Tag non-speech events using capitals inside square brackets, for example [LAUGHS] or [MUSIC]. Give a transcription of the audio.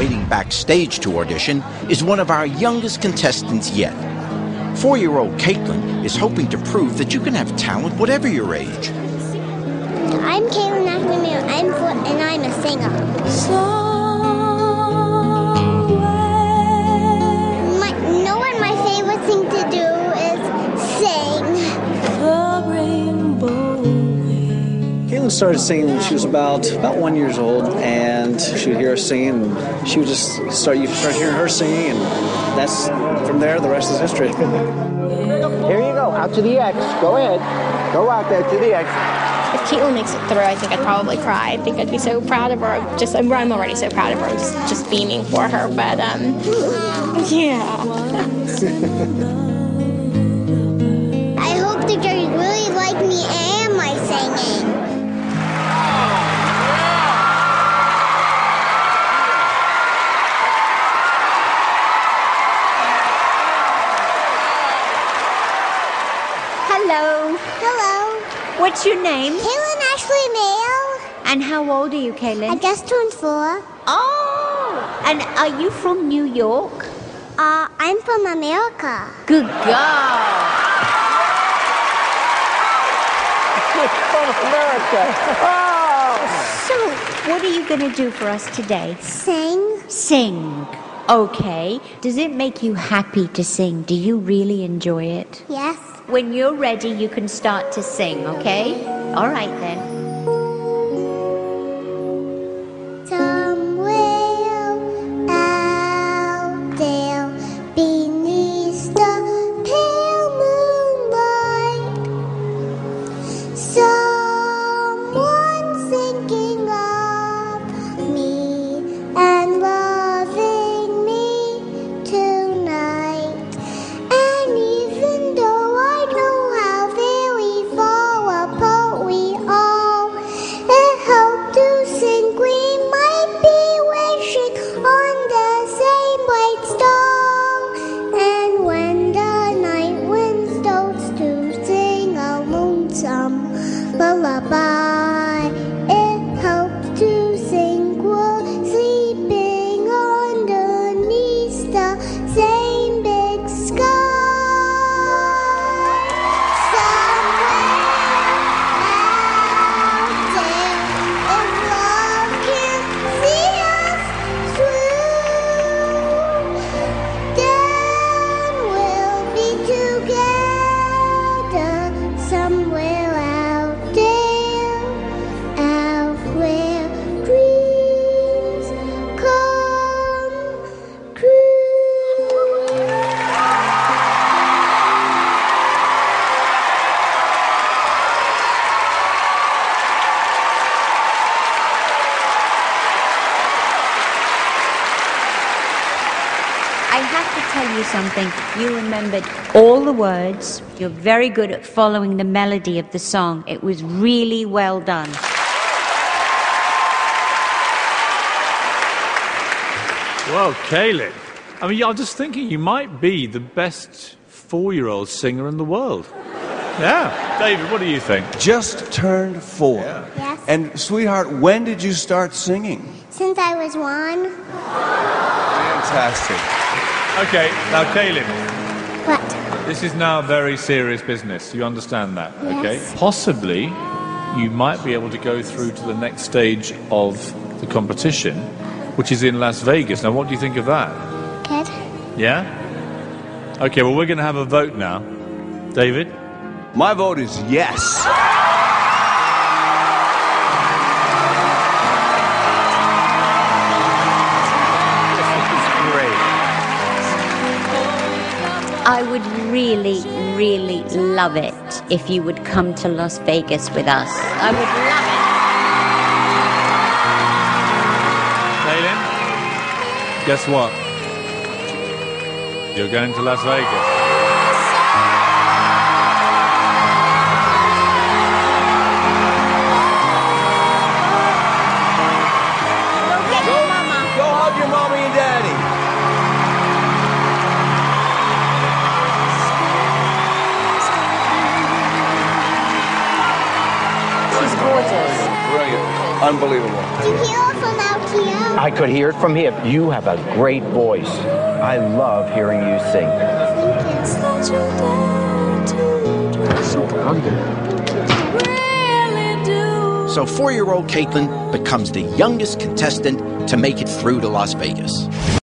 waiting backstage to audition is one of our youngest contestants yet. Four year old Kaitlyn is hoping to prove that you can have talent whatever your age. I'm Kaitlyn Ashley I'm four, and I'm a singer. My, started singing when she was about about one years old, and she would hear us singing, and she would just start. You start hearing her singing, and that's from there. The rest is history. [LAUGHS] Here you go, out to the X. Go ahead. Go out there to the X. If Kaitlyn makes it through, I think I'd probably cry. I think I'd be so proud of her. Just I'm, I'm already so proud of her. I'm just, just beaming for her. But um, yeah. [LAUGHS] What's your name? Kaitlyn Ashley Maher. And how old are you, Kaitlyn? I Kaylin? just turned four. Oh! And are you from New York? Uh, I'm from America. Good girl. [LAUGHS] From America. Oh! So, what are you going to do for us today? Sing. Sing. Okay. Does it make you happy to sing? Do you really enjoy it? Yes. When you're ready, you can start to sing, okay? All right then. I have to tell you something. You remembered all the words. You're very good at following the melody of the song. It was really well done. Well, Kaitlyn, I mean, I'm just thinking you might be the best four-year-old singer in the world. [LAUGHS] Yeah, David, what do you think? Just turned four. Yes. And, sweetheart, when did you start singing? Since I was one. Fantastic. Okay, now, Caleb. What? this is now very serious business. You understand that, okay? Possibly, you might be able to go through to the next stage of the competition, which is in Las Vegas. Now, what do you think of that? Good. Yeah? Okay, well, we're going to have a vote now. David? My vote is yes. I would really, really love it if you would come to Las Vegas with us. I would love it. Kaitlyn, guess what? You're going to Las Vegas. She's gorgeous. Brilliant. Unbelievable. Tequila from. I could hear it from here. You have a great voice. I love hearing you sing. So four year old Kaitlyn becomes the youngest contestant to make it through to Las Vegas.